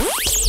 Bye.